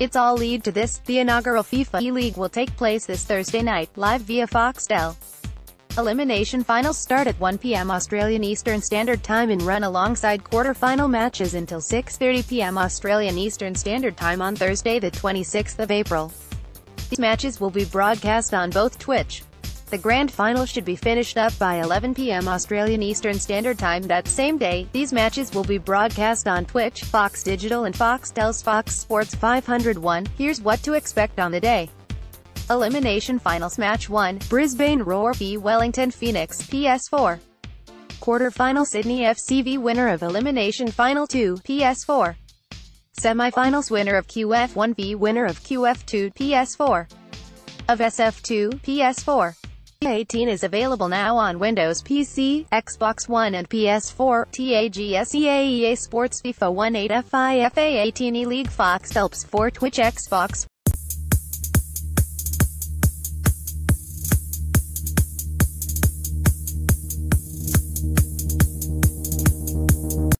It's all lead to this, the inaugural FIFA E-League will take place this Thursday night, live via Foxtel. Elimination finals start at 1 p.m. Australian Eastern Standard Time and run alongside quarter-final matches until 6.30 p.m. Australian Eastern Standard Time on Thursday the 26th of April. These matches will be broadcast on both Twitch. The grand final should be finished up by 11 p.m. Australian Eastern Standard Time that same day. These matches will be broadcast on Twitch, Fox Digital and Fox Foxtel's Fox Sports 501. Here's what to expect on the day. Elimination Finals Match 1, Brisbane Roar v Wellington Phoenix, PS4. Quarter-final Sydney v winner of Elimination Final 2, PS4. Semi-finals winner of QF1 v winner of QF2, PS4. Of SF2, PS4. 18 is available now on Windows PC, Xbox One and PS4, TAGSEA EA Sports FIFA 18 FIFA 18 E-League Fox Helps for Twitch Xbox